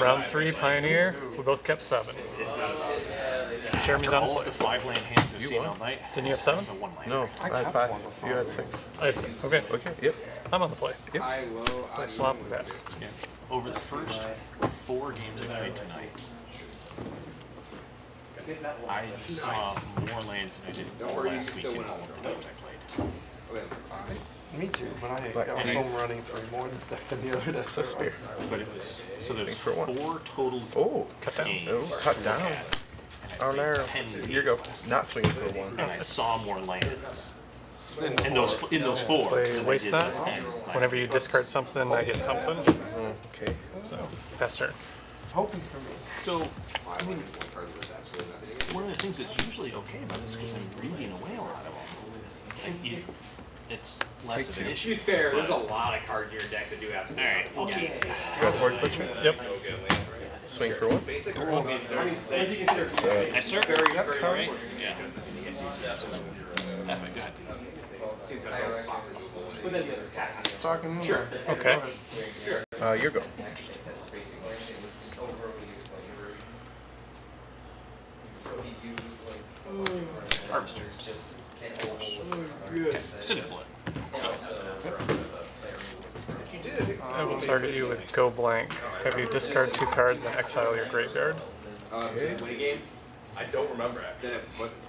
Round three, Pioneer. We both kept seven. Jeremy's on All of the five land hands I've You seen won. all night. Didn't you have seven? It's a one land. No, I had kept five. You had six. I see. Okay. Okay, yep. I'm on the play. I will. I Swamp will- pass. Yeah. Over the first four games I played tonight, I saw more lands than I did Don't worry, last week still in all of the the games I played. Okay, fine. Me too, but I, But- I was and- home running three morning stuff than the other day. It's a spear. But it was so there's for one. four total Oh, Cut down. games. oh, cut down. and Oh no. Here you go. Not swinging for one. and I saw more lands in those in those four. Play waste that. in 10 last Whenever you week. discard something, I get something. Mm, Okay. So, pass turn. Hoping for me. So I mean, one card was absolutely nothing. one of the things that's usually okay about this because I'm reading away a lot of them. Like you, it's less of an two. issue. To be fair, there's a lot of cards in your deck that do have. All right, I'll keep. Go board butcher. Yep. Swing for one. As you consider, So, I start very, very very right. Yeah. That's my good. Since that's all spot removal. But then there's cat. Talking sure. Okay. Sure. uh, your go. Harvester. Okay. Cinder blood. I will target you with Go Blank. Have you discard two cards and exile your graveyard. Uh, was it win a game? I don't remember actually. Then it wasn't.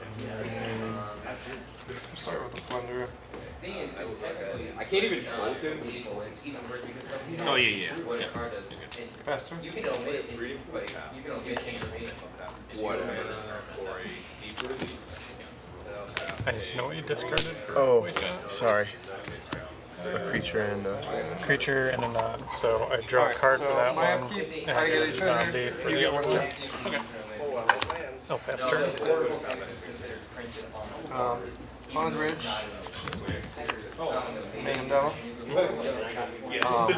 Start with the plunder. I can't even troll him. Oh yeah, yeah. yeah. Faster. Whatever. I need to know what you discarded for Oh, waste sorry. A creature and a Creature and a non. So I draw a card for that one. upkeep, And I I get get a a zombie for You the get other one one. less. Oh, fast turn. Um, Pond Ridge. Make him down. Um,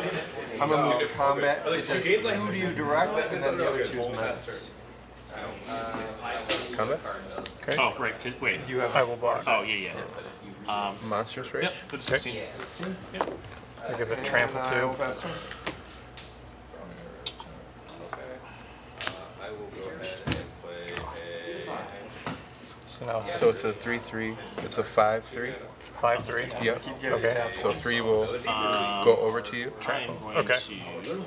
I'm gonna move to combat. It does two to you direct, and then the other two is menace. Combat. Okay. Oh right. 'cause- Wait. You have I will block. Oh yeah, yeah. Um. Monstrous Rage. Yep. Good sixteen. Yep. I give it trample and, uh, too. faster. I will go ahead and play So now it's So it's a three-three. It's a five-three. five three. Yep. Keep getting Okay. So three will Um, go over to you. I'm going Okay. to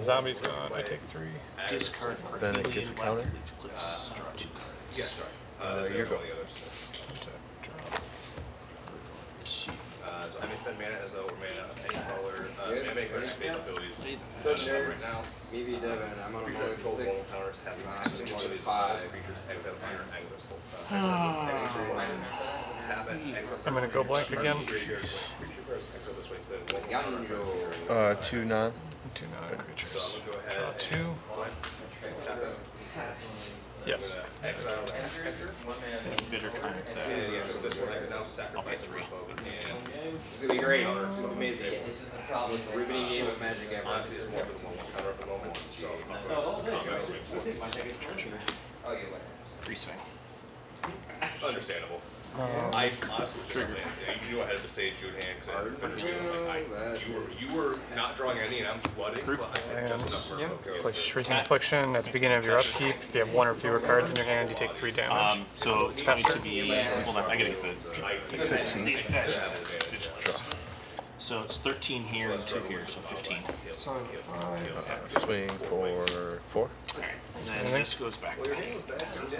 Zombie's gone. I take three. discard. Then it gets a counter? Draw two cards. Uh, your go. Two. Uh, so how many spend mana as though we're mana of any color, uh, mana maker space abilities. right now. Maybe Devin, I'm on a Creature mode control six. one counters have access to one of these Five. creatures, eggs out of fire, egg this whole, uh, eggs this whole, tap it, egg this I'm gonna go blank again. creature, creature grows, eggs out this way, then one Yanjo. Uh, two non. Two non creatures. So I'm gonna go Draw two. Yes. Bitter triumph. Yeah, That. yeah, so this one I can now sacrifice a It's gonna be great. It's gonna be amazing. Most riveting game of Magic ever. honestly it's more than one one counter at the moment, so I'm not gonna oh, swing six. Oh, Free swing. Understandable. I honestly was just. You knew I had the sage you in hand because I heard you. Like, I, you were you were not drawing any, and I'm flooding. But I had just enough Yeah. Play Shrieking Affliction at the beginning of your upkeep. If you have one or fewer cards in your hand, you take three damage. Um, so it's going to be. Hold on, I gotta get the. Fifteen. These guys. So it's 13 here and 2 here, so 15. So five. Uh, swing for four. Alright, and then this goes back to me.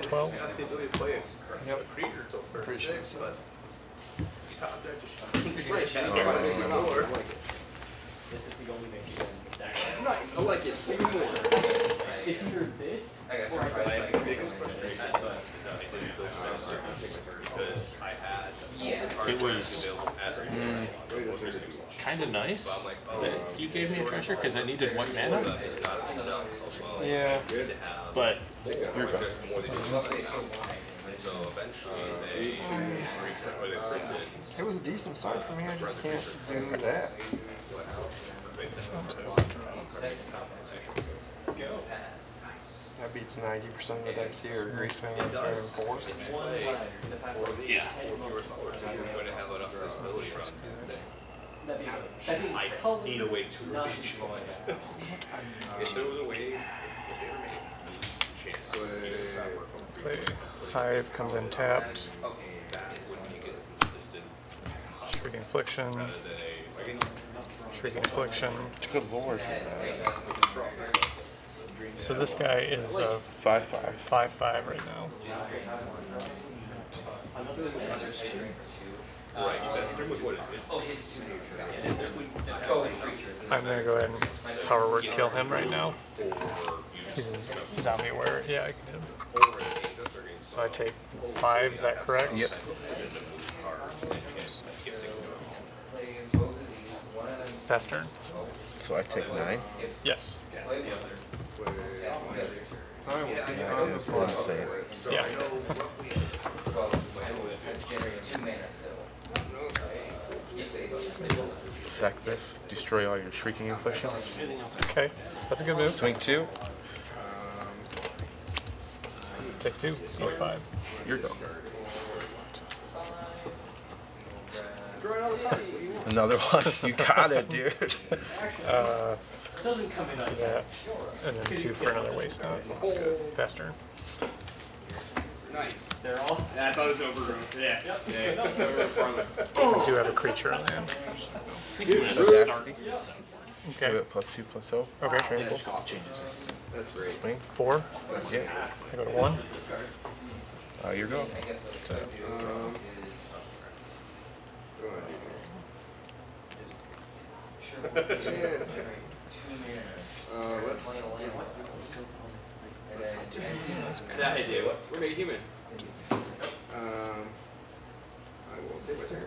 Twelve. I have the ability to play a Yep. creature six, you top deck just Right, she's fun to mix it up. I like it. Nice, I like it. Even more. It's either this I got or I surprised by buy it. my biggest frustration was I didn't build my certain because I had Yeah. It was as a mm. kind of nice that you gave me a treasure because I needed one mana, Yeah. but Your go. more you And so eventually uh, they returned or they printed It was a decent start for me. I just can't do that. That beats 90% of the decks here. Grease Man and Turn Force. yeah. you were going to have enough flexibility around that thing. I need a way to reach it. If there was a way, if they were making chance, I would either stop working Play Hive comes in tapped. that would make it Shrieking Affliction. rather than a, like, Shrieking Affliction. Good lord. So this guy is uh, Five five. 5 5 right now. right, that's pretty much what it is. It's, I'm gonna go ahead and power word kill him right now. or you He's a zombie aware. Yeah, I can hit him. or in the game, those are getting So I take 5, is that correct? Yep. Pass turn. So I take nine. Yes. I will be on the board. insane. Yeah. Sack this. Destroy all your shrieking afflictions. okay. That's a good move. Swing two. Take 2. Go 5. Your go. Another one. You got it, dude. Uh, that. And then 2 for another waste not. Pass turn. Nice. They're all. I thought it was overgrown. Yeah. Yeah. It's over farther. We do have a creature on hand. Audacity. Give Okay. it plus two plus oh. Okay. Trample. That's great. Swing. 4. Yeah. I go to 1. Uh, your go. Um, what do I do here? Uh, let's. That idea. What? We're made human. Um, I will take my turn.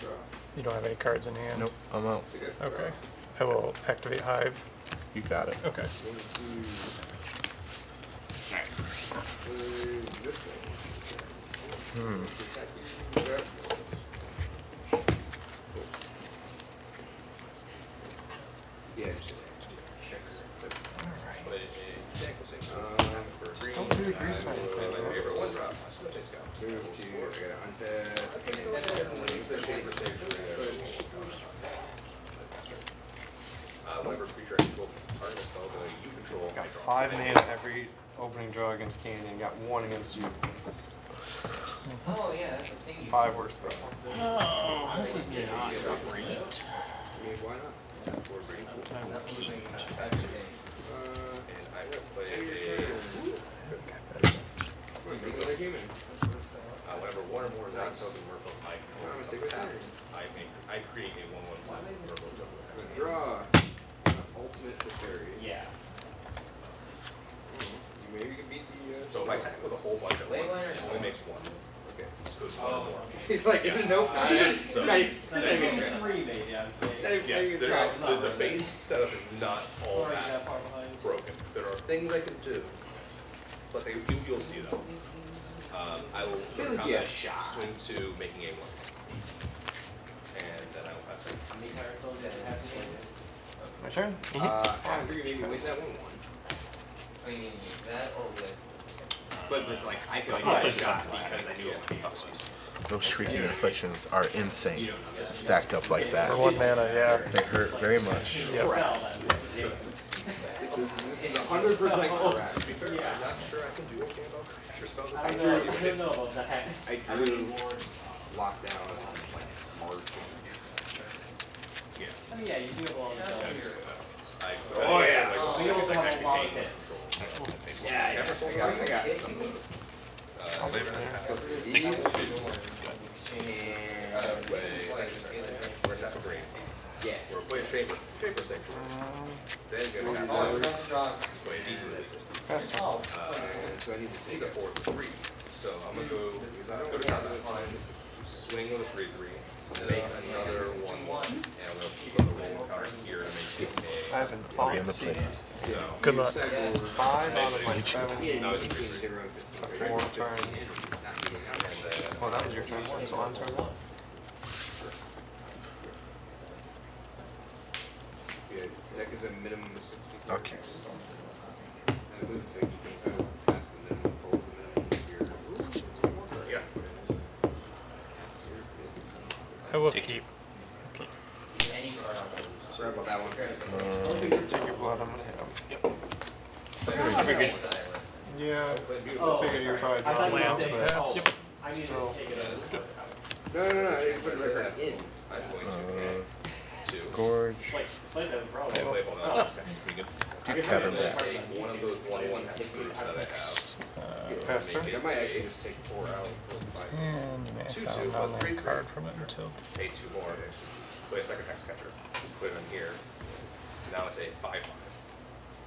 Draw. You don't have any cards in hand? Nope. I'm out. Okay. I will activate Hive. You got it. Okay. One, two. Uh, this thing. Hmm. Just got. Move to, I got creature I control target spell that you control, Got five mana every opening draw against Canyon. Got one against you. Oh, yeah, that's thing Five worse spells. Oh, this is not great. I mean, why not? Four green. Uh, and I'm gonna play a. One or more non-token merfolk I control I'm gonna becomes take a tapped, turn. I make I create a one-one black merfolk token. I'm draw. Ultimate to fairy. Yeah. You maybe can beat the. Uh, So if I attack with a whole bunch at once, it only makes one. Okay. So it's one more. He's like, nope. Not even. So, Not. That's like even. a three, maybe, I would say. Not yes, not there even are, try. the, the base setup is not all that that far broken. There are things I can do, but they, you, you'll see though. Um, I will feel like combat a shot. swing to making a one, and then I will pass turn. How many tires those that have to win? My turn. Uh, after you maybe win that one one. So you need that or with But it's like, I feel like I I put shot because I knew it would be Huskies. Those shrieking afflictions are insane. Stacked up like that. For 1 mana, yeah. They hurt very much. Yep. This is this is hundred percent correct. To I'm not sure I can do okay about creature spells. I don't drew- know, I don't know about that. I drew lockdown like March. Yeah. I mean, yeah, you do have all the spells. I, Oh, yeah. Like, We also have a lot of hits. Yeah, yeah. I got. I got some of those. Uh, flavor and half. These exchange. and Way, we're attack a green. Yeah. We're playing Shaper, Shaper Sanctuary. Then gonna have Oh, to that's draw. play a deep blitz. Pass turn. Oh, uh, And so I need to These take are four threes. So I'm gonna go, go to combat, swing with a three three, make another one one, and I'm gonna put a roll card here to make it I a. haven't Are we on the thought play? seized. Good luck. Five out of my seven. no, it's three three. Four turn. And Well, that was your turn one, so on turn one. deck is a minimum of 64. Okay. I believe it's I will keep. Okay. Um, I'm gonna hit him. Yep. I figured. Yeah, oh, I figured you were probably drawing I thought you yep. No, no, no, I didn't put it right in. I'm going to, okay. Gorge. Like, play them, bro. Playable Oh. now, that's pretty good. Do I'm cabinet. gonna take one of those one one hit moves that I have. Pass turn. I might actually just take four out. Five. And you max Two, out two, non but three, land card from it until. Pay two more. Play a second hex catcher. Put it in here. Now it's a five five.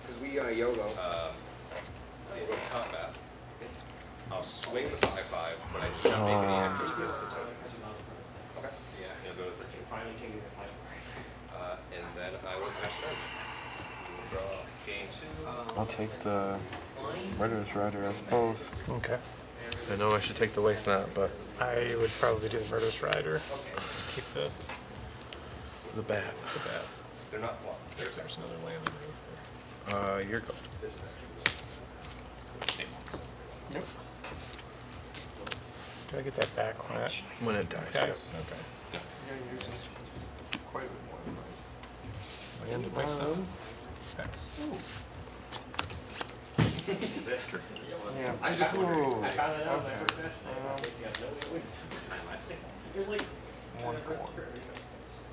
Cause we uh, YOLO. Um, we'll go combat. I'll swing the five five, but I do not make any Ah. extras because it's a token. Okay. Yeah, he'll go to thirteen. Finally king of the side. I'll take the murderous rider, I suppose. Okay. I know I should take the waste not, but I would probably do the Murderous Rider. Keep the, the bat. the bat. They're not flop. They're there's another land underneath there. Uh, your go. This is actually- Yep. Do I get that back when that When it dies. dies? Yep. Okay. You're using quite a bit more. Land and waste Pass. Yeah. I just wondered. Ooh. I found it out in my first session. Um, Basically, I have no way. There's like. One the first four. turn,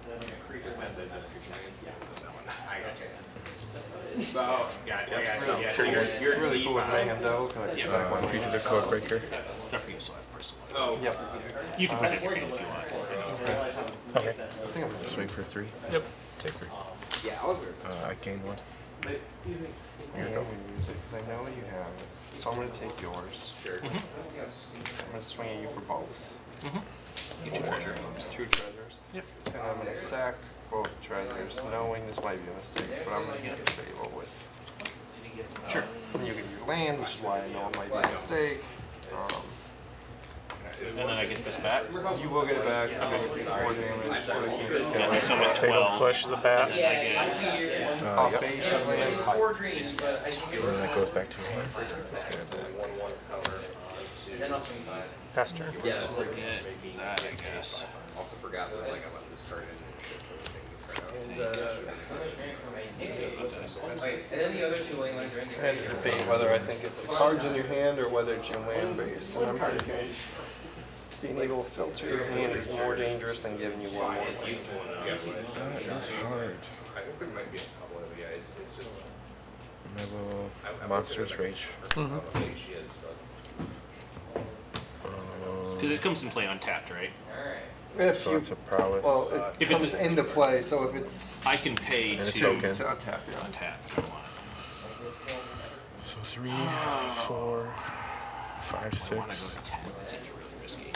Then like a creature message. Yeah. I got you. Oh, Yeah, I That's got you. Yeah, so really, you're, pretty you're cool. really cool with deep. mayhem though. 'cause it's like Uh, one creature land. the code breaker. Don't forget you still have personal. Oh. Yep. You can benefit it if you want. Okay. I think I'm gonna Swing for three. Yep. Take three. Yeah, I was there. Uh, I gain one. But easy. I'm gonna use it 'cause I know you have it. So I'm gonna take yours. Sure. I'm gonna swing at you for both. Get your treasure. Two treasures. Yep. And I'm gonna sack both treasures, knowing this might be a mistake, but I'm gonna get the table with. Sure. And you get your land, which is why I know it might be a mistake. Um, And then I get this back. you will get it back. I'm gonna four damage. What I can do. Yeah, so I'm at Table twelve. push the bat. Uh, Off yep. base of land. Four greens, but I can And then that goes back to your hand. One one counter onto. Then I'll swing five. Pass turn. Yeah, Let's look at that, I guess. Also forgot that like I left this card in and shit. so I think this card out. And, uh, so much rain for my Wait, and then the other two lane ones are in I had to debate whether I think it's the cards in your hand or whether it's your land base. And I'm thinking being able to filter your hand is more dangerous than giving you one more. It's useful enough. That is hard. I think there might be a couple of yeah. It's, it's just I will I, I monstrous rage. Maybe she is, but Um, Because it comes in play untapped, right? Alright. If so you, it's a prowess. well, If it it's comes a- into play, so if it's I can pay And a to token. to untap, yeah. untap if I want. So three, four, five, I want to go six. to ten. That seems really risky. I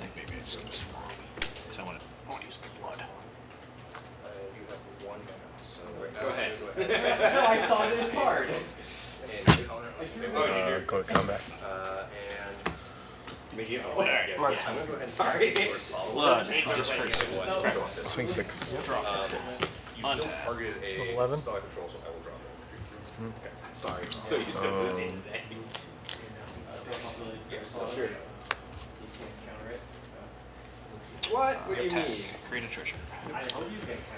think maybe I just gonna swirl. Because I want to, I want to use my blood. uh, you have one. So Go ahead. No, I saw this card. And. Uh, go to combat. Uh, and Maybe. Oh, there. yeah, I'm gonna go ahead and sorry. Blood. Swing six. You still Untap. target a Eleven? spell I control, so I will drop it. Okay, sorry. So you still Um, losing. Sure. What? What do you Tap. mean? Create a treasure.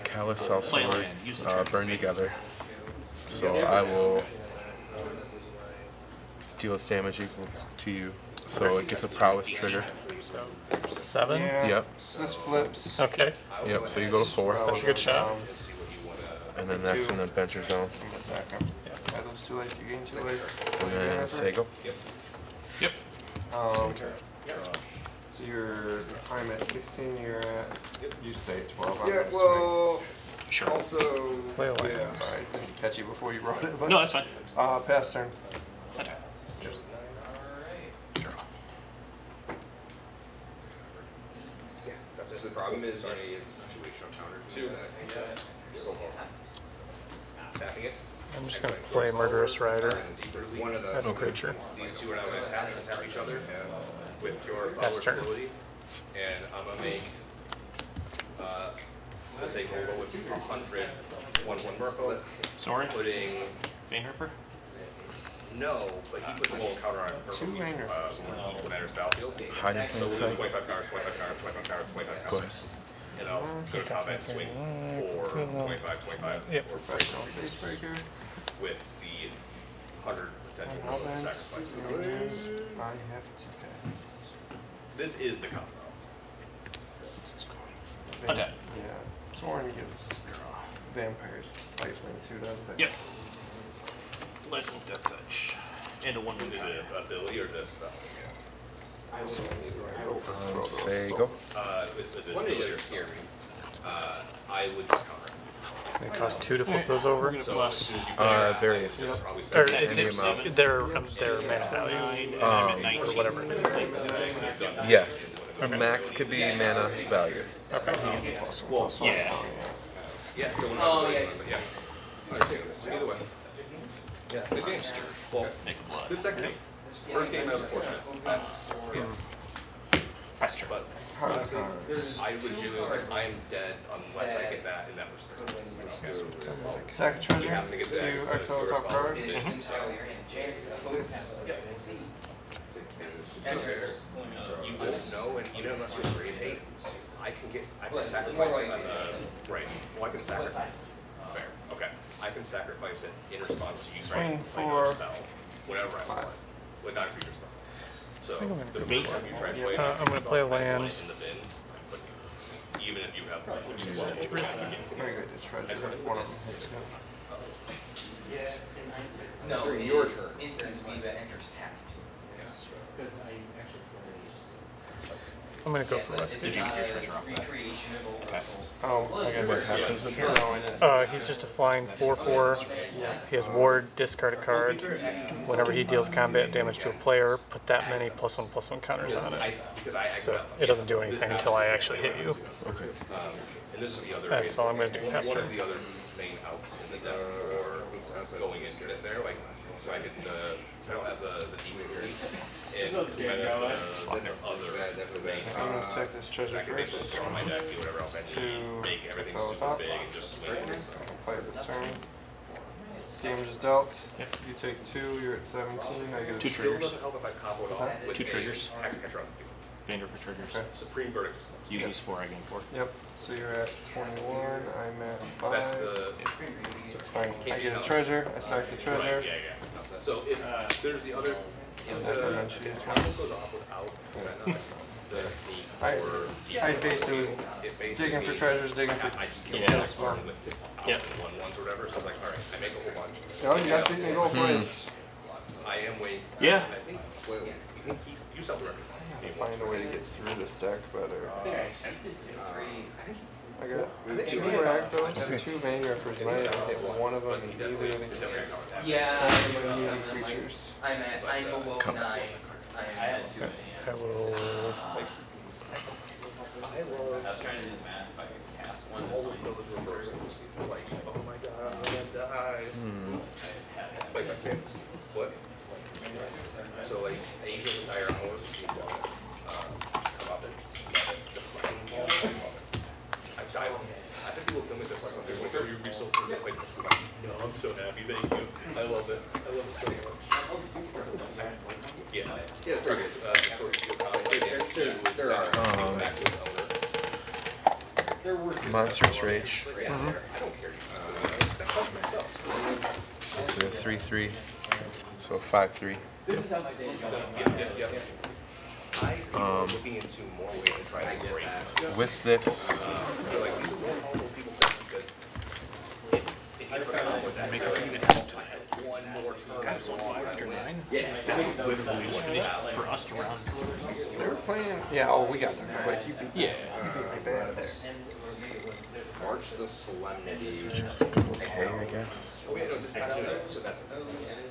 Callous Play Sellsword, land. Use the uh, burn together. So I will deal its damage equal to you. So it gets a prowess trigger. So seven. Yeah. Yep. This flips. Okay. Yep. So you go to four, That's a good shot. And then that's in the adventure zone. I'm gonna sack him. Add those two life, you gain two life. And then Sago. Yep. Um, so you're, I'm at sixteen, you're at, you stay at twelve. I'm Yeah, at well, Sure. also, Play a three. land. Yeah, sorry, didn't catch you before you brought it, but. No, that's fine. Uh, pass turn. Untap. Zero. Yeah, that's it. The problem is on a situational counter two. So tapping it. I'm just gonna play Murderous Rider And it's one of the. as a creature. These two are now going to tap and tap each other with your That's follower's turn. ability. And I'm gonna make, uh, let's say we'll go with a hundred, one, one Merfolk, Sorin. putting, Vein Ripper. no, but he puts a little counter on Two Merfolk, minor. uh, when equal matters battlefield. Hiding So from the we'll do sight. twenty-five cards, twenty-five cards, twenty-five cards, twenty-five Go cards. And I'll go to combat, swing four, twenty-five, twenty-five. Yep. or Professional face breaker. with the hundred potential Well then, sacrifice. I have to pass. This is the combo. Okay. Yeah, Sorin gives vampires lifelink too, doesn't it? Yep. Legend Death Touch. And a one Is it an ability or just spell? Um, say go. Uh, is, is it ability or scare me? Uh, I would just counter. It costs two to flip those over. We're gonna So as plus. soon as you Uh, play various. that, probably Or seven. it, Any it, amount. their um, their mana value. Nine, and Um, I'm at 19. or whatever it is. Yes. Max could be mana value. Well, Yeah. yeah, the one Oh, I'm yeah. playing, but yeah. I understand this. Either way. Yeah, good game. Well, Nick Blood. good second game. First game, I was fortunate. That's, yeah. Faster. But honestly, cards. I legitimately was like, I am dead unless I get that, and that was the Sack a treasure, to two but exile top followed card. it. You're in chance to focus. See. It's Enters. You won't know, and even unless you're grade eight, I can get, I can sacrifice it, right. uh, right, well, I can sacrifice. Fair, okay, I can sacrifice it in response to you trying to play your spell, whenever I want, five. with not creature spell. So, I'm gonna the do first time you try to play it, Uh, I'm gonna play a I land. in the bin, I even if you have like twelve, It's risky. Very good, it's treasure, if one of them hits go. No, your turn. instant speed that enters tapped. I'm gonna go Yes, for it's rescue. Did you get your not a treasure off that? Recreation. Oh, I guess What happens with you're her? throwing it. Uh, he's just a flying four four. He has ward, discard a card. Whenever he deals combat damage to a player, put that many plus one plus one counters on it. because I. I So it doesn't do anything until I actually hit you. Okay. And this is the other. That's all I'm gonna do, One Hester. the other main outs in the deck for going into it there, like, so I get the, I don't have the, the deep immunity. And so I use the, this other main. Uh, I'm gonna check this treasure I can make first. throw on my deck, do whatever else I need, Two make everything exile super top. big and just swing through. So, Play this turn. Damage is dealt. You take two, you're at seventeen, I get a Two Still triggers. doesn't help if I combo it off with Two a triggers. Hexacatron on the field. Vander for triggers. Okay. Supreme Verdict. You use four, I gain four. Yep, so you're at twenty-one, I'm at five. That's five. the. So it's fine. I get a treasure, I sack the Right, treasure. yeah, yeah. So if, there's the other, uh, And the, then I mentioned the it combo twice. goes off without whatnot, the sneak I- or deep. I basically was It basically digging for means treasures, digging for. I just kill Yeah. the That's next turn fine. with two Yeah. outs and one ones or whatever, so I was like, alright, I make a whole bunch. No, you got to go for it. I am way. Yeah. I think, well, you think, you, you sell the record. Find a way to get through this deck better. Uh, I got I think two you're right. Rakdos, two Vanguarders, and I didn't one of them in either of the Yeah. immunity creatures. I'm at, I'm below Come. nine. I'm at two. I will. All of those reversals, like, oh my god, I'm gonna die. Hmm. Like, my fam- what? So like, Angel entire hour between one, uh, come up and deflecting. I died. I think people kill me this like, okay, what are you be so pissed off? Like, no, I'm so happy, thank you. I love it. I love it so much. Yeah. Yeah, it's pretty good. Uh, sort of steel comic. There are. Um, Back to its owner. Monstrous Rage. I don't care. Uh, that costs myself. So three three. So five three. Yep, yep, yep. I am looking into more ways to try to break that. With this, So like, these are more normal people think because if, if Rage. ever come with that, Make like, it even help. I had one more turn. Guys, on five after nine? Yeah. That's literally what finished for us to round. They were playing. Yeah, oh, we got there quick. You beat Yeah. my bad there. March the Solemnity. just okay, I guess. Oh yeah, no, just back to that. So that's,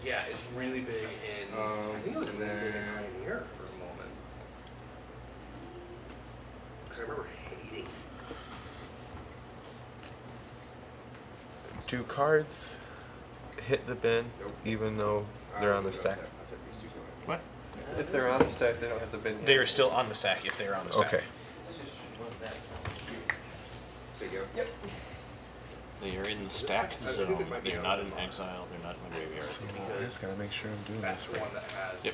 yeah, it's really big in, Um, I think it was really big in then- Pioneer for a moment. Cause I remember hating. Do cards hit the bin even though they're on the stack? I'll take these two going. What? If they're on the stack, they don't have the bin. They are still on the stack if they are on the stack. Okay. Say. They are in the stack zone. They're not in exile. They're not in the graveyard. So I just gotta make sure I'm doing That's this right. one that has Yep.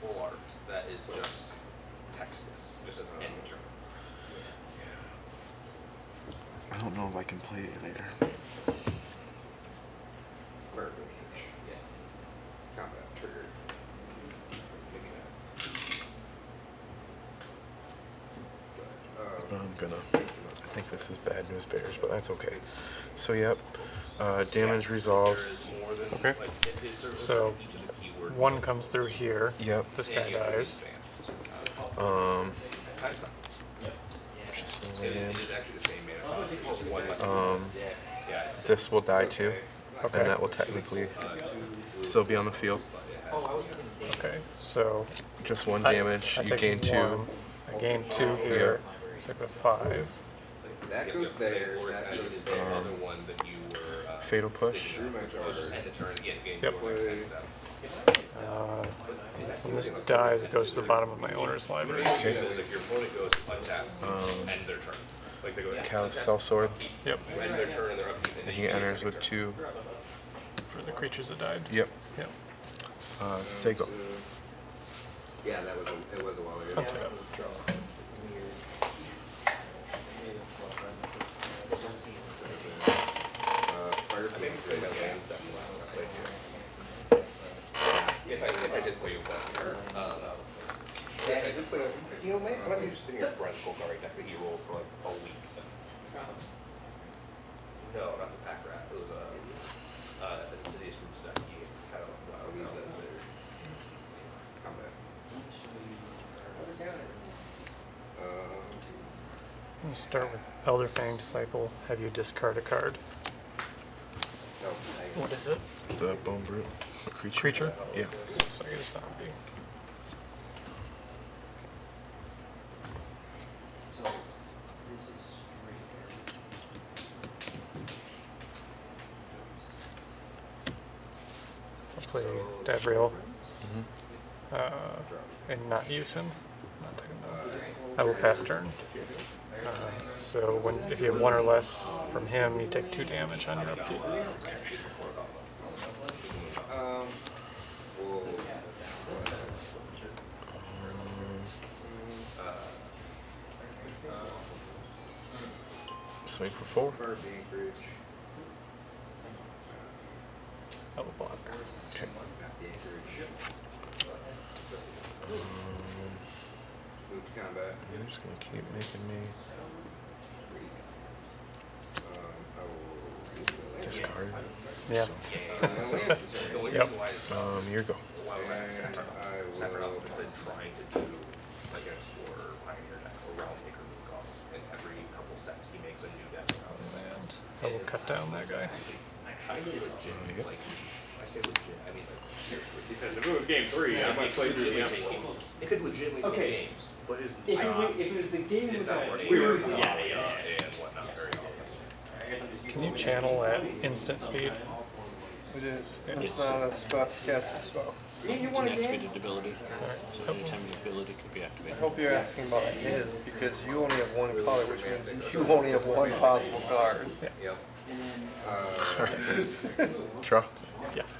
full art, that is just Texas, just as an enter. I don't know if I can play it later. Where? gonna. I think this is bad news bears, but that's okay. So yep, uh, damage resolves. Okay. So one comes through here. Yep. This guy dies. Um, Time's not. just a It, it land. is actually the same mana cost, it's just one less. Um, this will die too, Okay. and that will technically still be on the field. Okay. So Just one damage. I You take gain two. one. I gain two here. It's like a five. That goes there, that it's goes the there. other one that you were. Uh, Fatal push. Oh, just end the turn again, again, Yep. your next next step. Uh, when this dies, it goes to the bottom of my owner's library. Okay. So it's your opponent goes untaps, Um, end their turn. Like they go Cal self sword, Yep. end their turn and they're up. and he enters with two. For the creatures that died. Yep. Yep. Uh, Sego. Yeah, that was, a- it was a while ago. Untap. Uh, Fire I maybe play Fiend. that land stuff last time I played here. If I, if I did play you once, uh, yeah, I did play, you know, man, I'm just thinking of Brent Skullguard deck that he rolled for like a week. So. No, not the pack rat. It was a uh, Insidious Roots deck. He kind of I'll wound leave down. that there. Combat. Um, You start with Elder Fang Disciple. Have you discard a card. no, What is it? The bone brute. A creature. Creature? Yeah. So I a zombie. So, this is straight. I'll play Davriel. Mm-hmm. Uh, and not use him. Not. I will pass turn. Uh, so when if you have one or less from him, you take two damage on your upkeep. Swing for four. Fire Fiend Bridge. I will block. Okay. Got the anchorage. Um, Move to combat. you're just gonna keep making me Um, I will. discard. Yeah. The only Yep. reason why is Um, your go. a while back, I will. has been trying to do like an Explorer Pioneer deck or Realm Maker move off. And every couple sets he makes a new deck around it. And I will cut down that guy. Kind of legit, Uh, yep. Like, I say legit, I mean like, seriously. He says, if it was game three, I might play through the Legitimately envelope. It could legitimately Okay. take games, but his, If it, uh, wa- if it was the game it's with not the, working. we were, It's not, yeah, yeah, yeah. And whatnot very often. I guess I'm just Can you channel at instant speed? It is. It's not a spell, cast a spell. You want a game? activated ability, so anytime you feel it, it could be activated. I activated. hope you're asking about his, because you only have one color, which means you only have one possible card. Yep. Uh, Draw. Yes.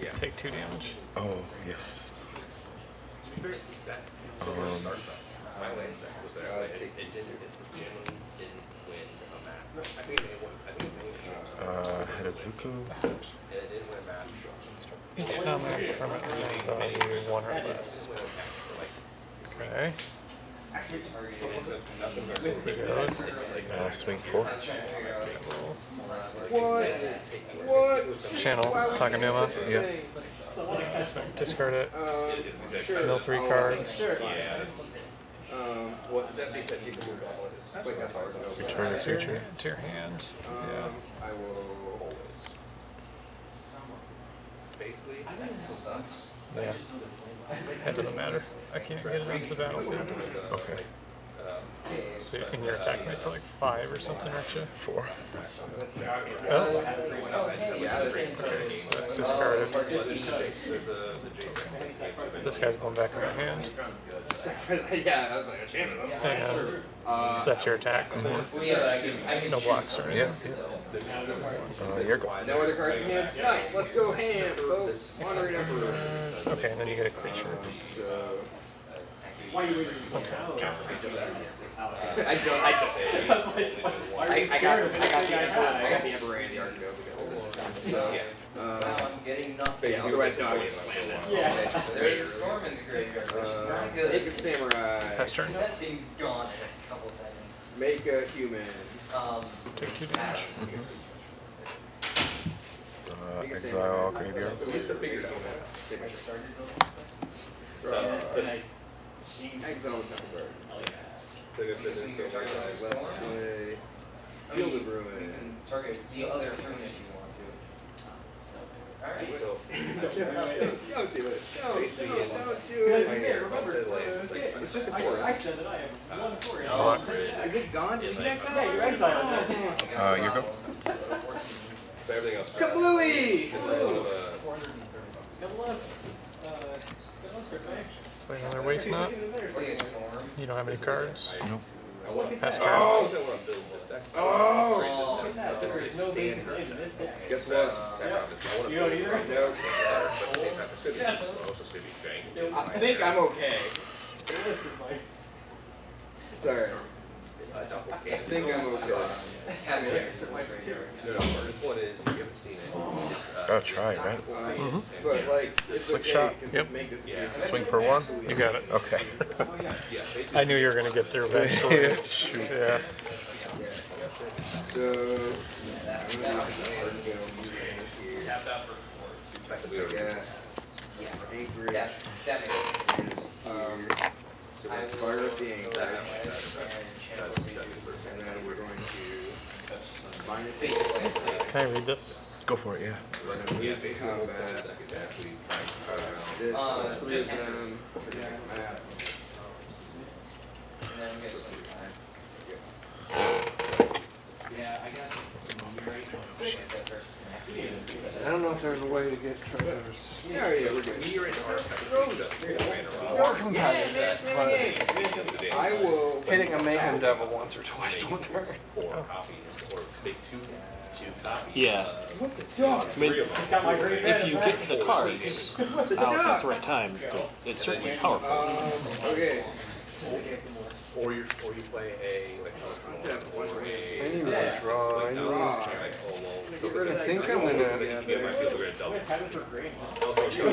Yeah. Take two damage. Oh, yes. That's, Um, my land deck was there, Uh, but it, take it didn't, it legitimately didn't win a match. I think they won, I think they won, Hirazuku. it didn't win a match. Each combat permanently has value one or less. Okay. He goes. Uh, swing four. what? What? Channel Takenuma. Yeah. Discard- Discard it. Um, sure. Mill three cards. Sure. Yeah. Um, Well, that being said, you can move on. like that's hard. Return a To your, creature. to your hand. Um, Yeah. I will. Basically, Yeah. It doesn't matter. I can't get it onto the battlefield. Okay. So in your attack rate for like five or something, aren't you? Four. Oh, Yeah. so that's discarded. there's the, the Jason. This guy's going back in my hand. yeah, I was like a champion. And Uh, that's your attack. Well, yeah, I can, I can No blocks or Yeah. anything. Uh, your go. no other cards in hand. Nice. Let's go ham, folks. Okay, and then you get a creature. So Why are you waiting? One time. I don't. I just. I, I got. I got the Emperor. I got the Emperor and the Archangel together. So Uh, Wow, I'm getting nothing. yeah, otherwise no, I would slam that. Yeah. There's a storm in the graveyard, which is Uh, not make a samurai. Pass turn. That thing's gone in a couple seconds. Make a human. Um, Take two damage. pass. Uh, Make a exile samurai. graveyard. We have to figure it out. Save my turn. Uh, Exile the temple guard. This one, your target is Let's storm. play Field of Ruin. target the other room if you want to. Alright. So, Don't do it. Don't, don't, don't do Because it. again, remember, Like, uh, just like- yeah, it's just a I- chorus. I said that I have one chorus. Block. Is it gone? Did you exile? Yeah, you're exiled. Uh, you go. so everything else. Kablooey! Because I was, uh, Got left. Got left for action. Play another waste not. Play a storm. You don't have any cards. Nope. I want Pass turn. Oh, I want to build this deck. Oh! Create this deck. Yeah, there's no basic standard. in this deck. Guess Uh, what? second round, this- I wanna You don't either? one. Nope. But at the same time, it's gonna be slow, so gonna be jank. I think I'm okay. This is my. Sorry. Double I think I'm okay. Caviar. No, no, this one is, you haven't seen it. It's, uh, Gotta try, right? Um, But like, Slick okay, shot. 'cause Yep. this make this Yeah. Swing for one. You got it. Okay. I knew you were gonna get through eventually. Shoot. Yeah. So, I'm gonna use the go movement this here. I over. got anchorage That, that makes is um, so we're gonna fire up the anchorage, And channel to you. and then we're going to minus eight. Can I read this? Go for it, yeah. We're gonna Yeah, move to basically, we'll play combat. this and actually try Uh, this, Uh, three of them, map. And then get some time. Yeah, I got. I don't know if there's a way to get treasures. Yeah, yeah, we're good. Meteorite are effectively just four mana. More competitive, but I will. hitting a mayhem devil once or twice one turn. Four copies, or make two, two copies. Yeah. What the dog? I mean, Got my great if you get the cards out at the right time, it's certainly powerful. Um, okay. Or you, or you play a, like, Untap one I red. need to draw, I Draw. to. like, well, so Get rid of I think I'm gonna- Yeah, my field, we're gonna double. What's happening for green?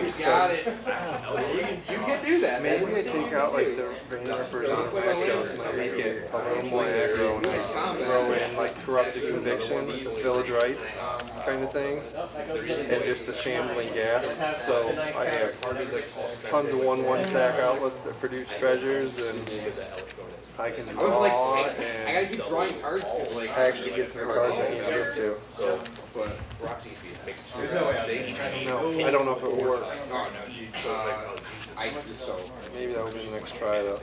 You got it. You can do that, man. Maybe I take out like the vein rippers and the echoes and I make it a little more aggro and I throw in like corrupted convictions and village rites kind of things. And just the shambling ghast, so I have tons of one one sack outlets that produce treasures and I can I was like, draw I gotta keep drawing cards because like. I actually get to the cards I need to get to. So, But Roxy fees makes two. There's no way I'll They do each that. need- No, I don't know if it will work. oh no, dude. So like, Uh, oh, Jesus. I so Maybe that will be the next try though.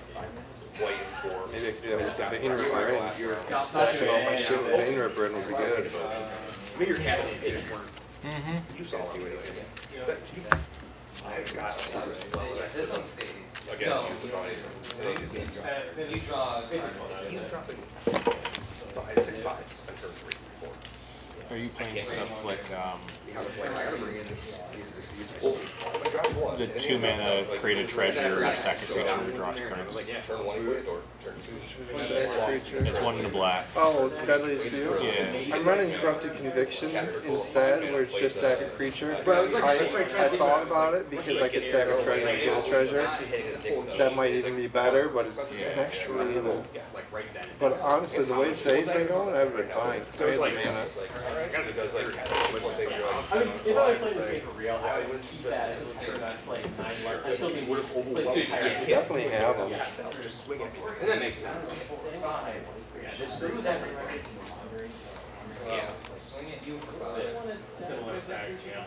Waiting for. Maybe I could do that with the Vein Ripper in. You're stacking all my shit with Vein Ripper in would be good. maybe your cats just weren't. You saw Do it. anything. I got it. This one stays. Against No, you, so probably. You draw. a card. He's dropping five, six fives, and turn three, four. Are you playing stuff like um, I was like, I gotta bring in these these disputes. I dropped one. the two mana create a treasure, like, sack a creature, two cards? like, yeah, turn one equipped or turn two. It's one in a black. Oh, Deadly Dispute? Yeah. I'm running Corrupted Conviction instead, where it's just sack a creature. But I was like- I, thought about it because I could sack a treasure and get a treasure. That might even be better, but it's an extra removal. Like right then. But honestly, the way today's been going, I've been fine. The mana. It's like, I gotta do that, it's like, which one things you're I mean, if I played this game for real, I would keep that until it's turned on playing nine mark, until the would have Dude, yeah, You definitely have them. just swing it. And that makes sense. Five. This screws everyone. Yeah, swing at you for five. similar attack, yeah.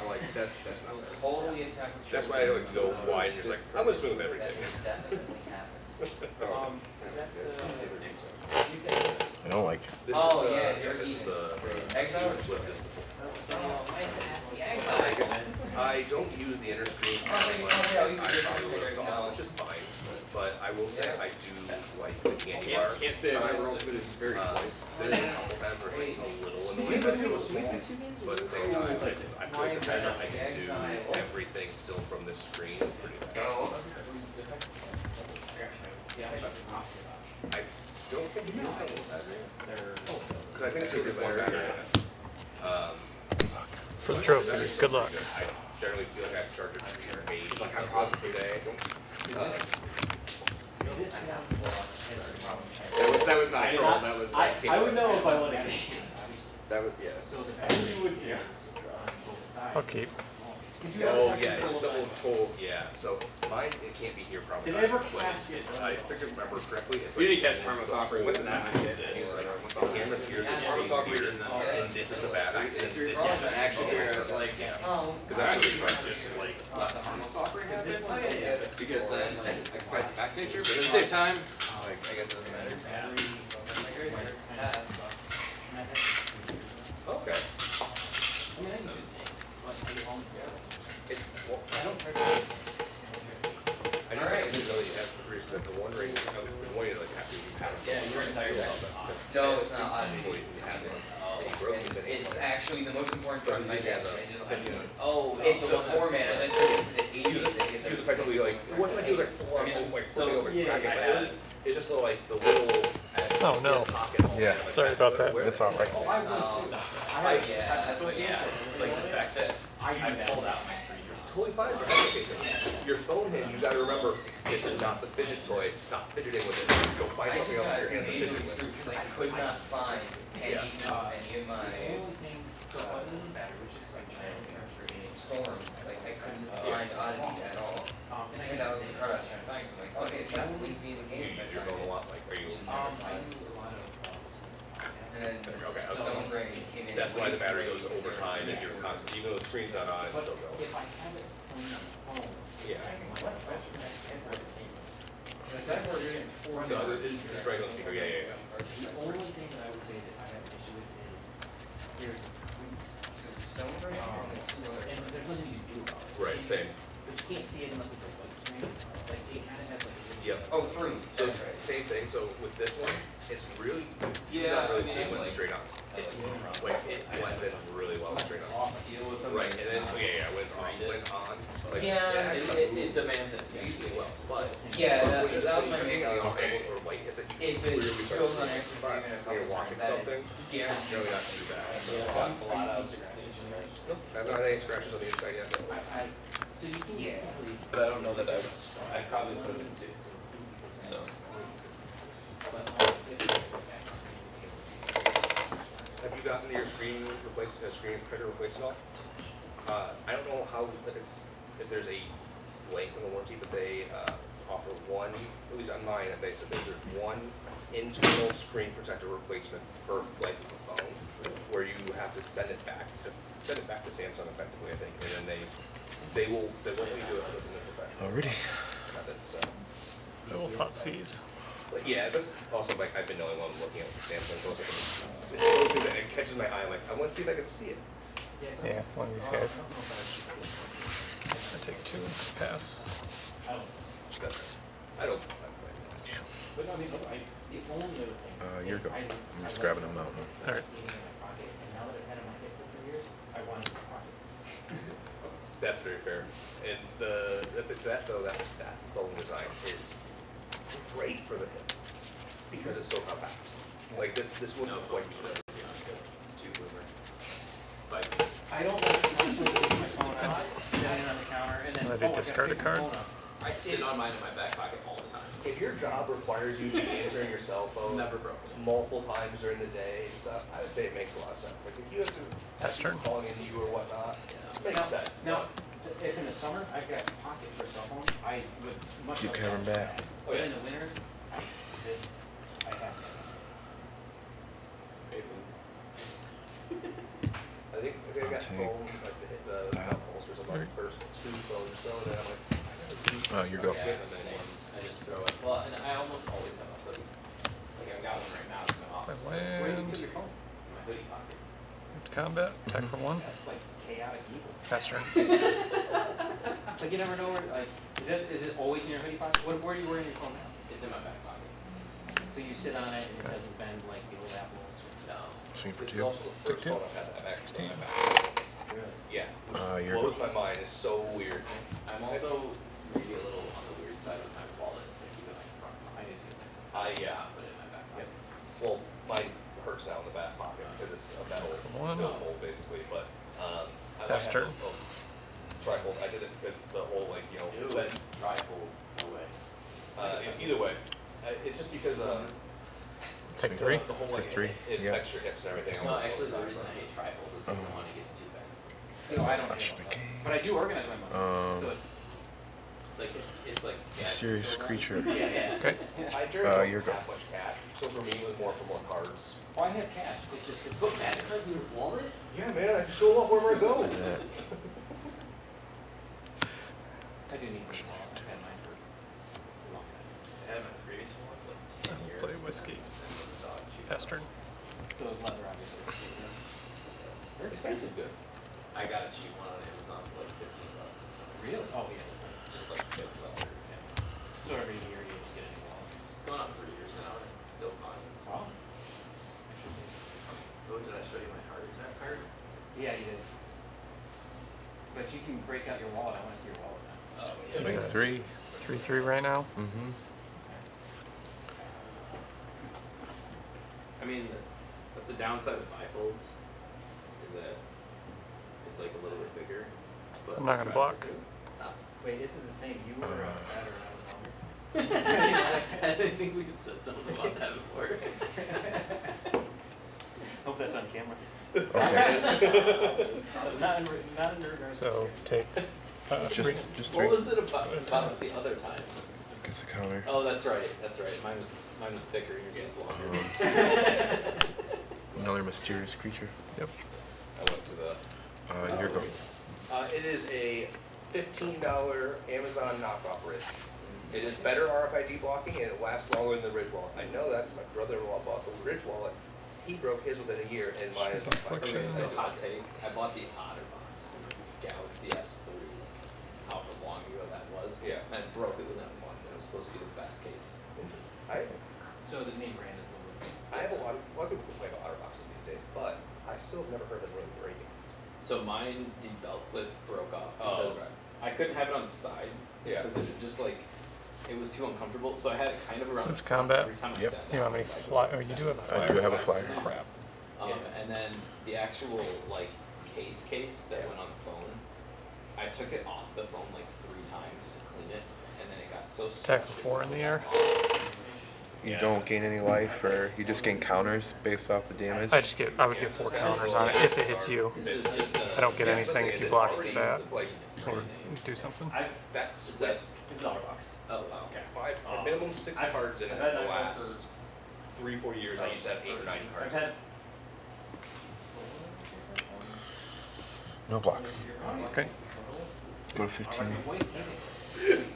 I like that's that's not totally attack That's why I like go wide, you're like, I'm gonna swing with That everything. definitely happens. Oh. Um, is that I don't like it. This Oh, is the, yeah, you're this is easy. the. Exile or Flip this. I don't use the inner screen Oh, as much yeah, I'll as I probably would have inner thought, which is fine. But I will say I do like the candy bar. Can't say my size. roll, but it's very Uh, close. There's a couple times where it's a little annoying, but it's so small. But at the same time, I feel like the fact that I can do everything still from this screen is pretty nice. I don't think you can tell this. Because I think it's a good one better. Um, trophy. Good luck. I generally feel like I have to charge it for me. It's like kind of positive today. Uh, that was, that was not a troll. That was I, like, I would know if I wanted to. That was yeah. You would too. I'll keep. Oh yeah, it's just the old toll. Yeah. So mine it can't be here probably. Did I ever cast it? it's, I think I remember correctly. It's We like, didn't catch Harmless Offering. What's What's that? that? It's like the camera's here, this Harmless screen's Offering here, the- and this is the battery, and then this is An action Oh, here. I was like, Oh. Because I actually tried just like. let the harmless offering happen. Oh, yeah, yeah. Because then I can fight the back nature, but at the same time, like, I guess it doesn't matter. Pass. Okay. I mean, that's a good thing. But I get home together. It's, well, I don't. I just, I didn't know that you have to produce the, the one ring, I was wanting to like have to have. Yeah, you're entire. No, it's not odd. People didn't have it. They broke it, but it- It's actually the most important But part of my deck. Oh, it's the format. I meant it's the eighty. He was effectively like, it wasn't like he was like full like, So, over yeah, I but had it was- it's just like the little. Oh, no. his pocket. Yeah. Like, Sorry that's about that. where- It's all right. Oh, I Um, would. I, yeah, but yeah. Like the fact that I I pulled out my three Totally fine for application. Your phone hit, you gotta remember, this is not the fidget toy, stop fidgeting with it. Go find something else got your hands to fidget with. because I could not find any, Yeah. of any of my only thing, so other than battery, which is like trying to transfer it. storms. Like I couldn't find oddity at all. Um, and I And that was the card I was trying to find. So I'm like, okay, so that leads me in the game. Do you game. use your phone a lot, like, are you? Um, I do a lot of, uh, And then Okay, I was- Stonebrain came in. That's why the battery goes over time and you're constant, even though the screen's not on, it's still going. If I have it on the phone, Yeah. what else would I send for the game? The second word you're four No, numbers. it's, it's right speaker, yeah, yeah, yeah. The only thing that I would say that I have an issue with is there's tweaks. So Stonebrain uh-huh. and the two other. And there's nothing you can do about it. Right, same. But you can't see it unless it's a white screen. Like it kind of has like a. Yep. Oh, through. So, right. same thing, so with this one, it's really, you're Yeah, not I really mean, seeing I'm like- straight on. It's, like, it blends in really well straight on. off deal with them. Right, and then, yeah, yeah, when it's on, when it's on, like, Yeah, it It, it, it demands it decently well, but. Yeah, but that- when that was my you're main getting thing. on cable or white hits it, If it start goes seeing unanswered spot. even a When couple you're watching times, something, is it's really not too bad. So, Yeah, a lot of stationaries. nope, I haven't had any scratches on the inside yet. I, I, so you can Yeah. definitely. But I don't know that I would, I probably put it in two. So. But, uh, if- Have you gotten your screen replaced, uh, screen protector replaced at all? Uh, I don't know how, if it's, if there's a length in the warranty, but they, uh, offer one, at least on mine, they said that there's one internal screen protector replacement per length of the phone, where you have to send it back to, send it back to Samsung effectively, I think, and then they, they will, they won't let you do it other than the professional Alrighty. method, so. I will thought C's. But yeah, but also like I've been the only one looking at the Samsung, so it's like, it's one of those things that it catches my eye, I'm like, I wanna see if I can see it. Yeah, one of these guys. I take two, pass. I don't. But no, I mean, I, the only other thing. Uh, you're go. I- I'm just grabbing love a mountain. All right. being in my pocket, and now that I've had it in my hip for three years, I want it in my pocket. That's very fair. And the, that, that though, that, that phone design is great for the hip, because it's so compact. Like this, this wouldn't quite be right. It's too boomer. But I don't like to my phone out, sitting on the counter, and then. Have oh, you I gotta discard a card? phone up. I sit on mine in my back pocket all the time. If your job requires you to be answering your cell phone Never broken. multiple times during the day and stuff, I would say it makes a lot of sense. Like if you have to, have Pass turn. people calling in you or whatnot, it makes sense. Now, if in the summer I've got a pocket for a cell phone, I would much. Keep rather coming have back. that. But in the winter, I, this, I have. to have. I think, I think I I'll got take phone, like the, the, the that. holsters of my first two phones or so, and then I'm like, I gotta do Oh, you go. Yeah, same. I just throw it. Well, and I almost always have a hoodie. Like I've got one right now. It's in my office. I Where do you land. put your phone? In my hoodie pocket. Combat, attack for one, That's like chaotic evil. pass turn. Like you never know where, like, is it, is it always in your hoodie pocket? What, where are you wearing your phone now? It's in my back pocket. So you sit on it and it doesn't bend like the old apples? No. Swing for This is also the first two. phone I've had that I've actually 16. in my back. Really? Yeah, which Uh, you're blows my mind, it's so weird. I'm also maybe a little on the weird side with my wallet. It's like keep it like front. I do too. I yeah, put it in my back pocket. Well, mine hurts now in the back pocket because it's a metal One. billfold basically, but, um, I Pass turn. Trifold. I did it because the whole like you know. Do it. Rifle away. Uh, either way, uh, it's just because uh, Take Sweet. three. the whole like three, it yeah. affects your hips and everything. No, actually, the reason I hate trifle is because the money gets too bad. No, I don't. Action do again. But I do organize my money. Um, so it's, It's like, it's like. yeah, Mysterious creature. Yeah, yeah. Okay. I Uh, generally you're don't have much cash, so for me it was more for more cards. well, I have cash. It's just Just put magic cards in your wallet? Yeah, man, I can show them off wherever I go. I do need. I've had mine for a long time. I had my previous one for like ten years. Play whiskey. Dog chew. Pass turn. So it's leather, obviously. They're expensive, good. I got a cheap one on Amazon for like fifteen bucks. Really? Oh, yeah. It's just like fake leather. Yeah. So every year you just get a new wallet. It's going on three years now and it's still fine. It's Wow. Oh, did I show you my heart attack card? Yeah, you did. But you can break out your wallet. I want to see your wallet now. Oh, yeah. Swing Success. three. Three three right now. Mm-hmm. I mean, that's the downside of bifolds, is that it's like a little bit bigger, but. I'm not gonna block. Wait, this is the same you were uh, that or I was longer? I think we could said something about that before. Hope that's on camera. Okay. Not in, not in nerd So take. Uh, Just, three. just What three. was it about, about the other time? Gets the counter. Oh, that's right, that's right, mine was, mine was thicker, yours was longer. Um, another mysterious creature. Yep. I went to the. Uh, your go. Uh, it is a fifteen dollar Amazon knockoff Ridge. It is better RFID blocking and it lasts longer than the Ridge wallet. I know that because my brother-in-law bought the Ridge wallet. He broke his within a year and mine is about five years. Okay, so hot take, I bought the OtterBox from Galaxy S3, however long ago that was. Yeah. And I broke it within a month, and it was supposed to be the best case. I, So the name brand is a little bit. I have a lot, a lot of people complain about OtterBoxes these days, but I still have never heard of them really breaking. So mine, the belt clip broke off Oh, because I couldn't have it on the side. Yeah. Because it just like, it was too uncomfortable, so I had it kind of around Move the combat. every time I Yep. sat You down. want me to like, fly? Oh, you do have a flyer. I do have a flyer. Crap. Um, Yeah. and then the actual like case case that went on the phone, I took it off the phone like three times to clean it, and then it got so Attack stretchy four in the air. You don't gain any life, or you just gain counters based off the damage. I just get. I would get four counters on it if it hits you. This is just a. I don't get anything if you block it's the already bat Like, or do something. I've, that's Is that? this is OtterBox. Oh wow. Okay. five, Um, minimum six I've- cards in it I've for had the last three, four years. I used to have eight or nine I've cards. had. No blocks. Okay. Go to 15.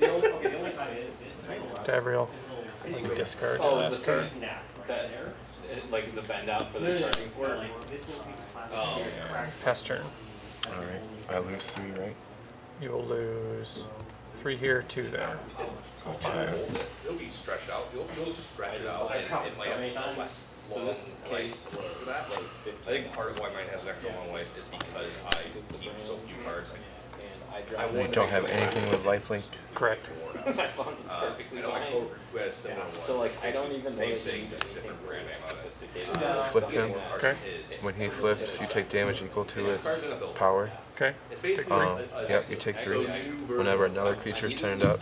The only, okay, the only time it is, is Davriel. Like discard oh, the Oh, last the card. thing- snap That, there. like the bend out for the no, no, charging port. like this little piece of plastic Oh. here, cracked. Pass turn. All right. I lose three, right? You will lose three here, two there. So five. It'll be stretched out. You'll, you'll stretch it out I and count it might so many have times. less. So this case life for that. like I think part of why mine has an extra long life is because I keep so few cards. And I I You don't have anything with lifelink. Correct. My phone was Uh, perfectly I know my fine. coworker who has similar one. So like I don't even Same know thing, that just different brand that name sophisticated. Yeah. Flip Something him. that- Okay. When he flips, you take damage equal to its power. Okay. It's basically Um, a- a- yep, you take three. actually a new version Whenever another creature is turned up,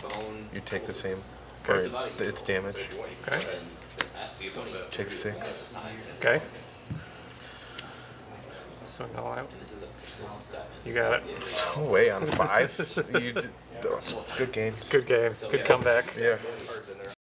you take the same, So or it's its damage. So if you want, you can Okay. put it And the S twenty. Take six. Okay. Swing all out. This is a, this is a seven. You got it. No way on five. you did, good game. Good games. Good comeback. Yeah. cards